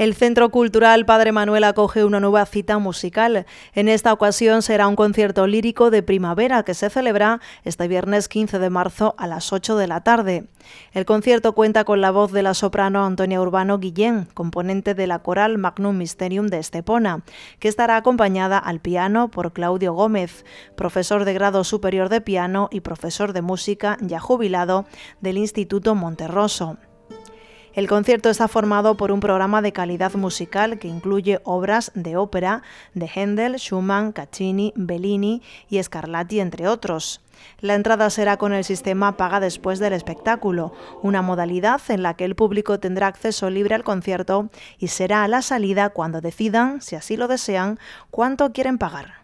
El Centro Cultural Padre Manuel acoge una nueva cita musical. En esta ocasión será un concierto lírico de primavera que se celebra este viernes 15 de marzo a las 8 de la tarde. El concierto cuenta con la voz de la soprano Antonia Urbano Guillén, componente de la coral Magnum Mysterium de Estepona, que estará acompañada al piano por Claudio Gómez, profesor de grado superior de piano y profesor de música ya jubilado del Instituto Monterroso. El concierto está formado por un programa de calidad musical que incluye obras de ópera de Händel, Schumann, Caccini, Bellini y Scarlatti, entre otros. La entrada será con el sistema paga después del espectáculo, una modalidad en la que el público tendrá acceso libre al concierto y será a la salida cuando decidan, si así lo desean, cuánto quieren pagar.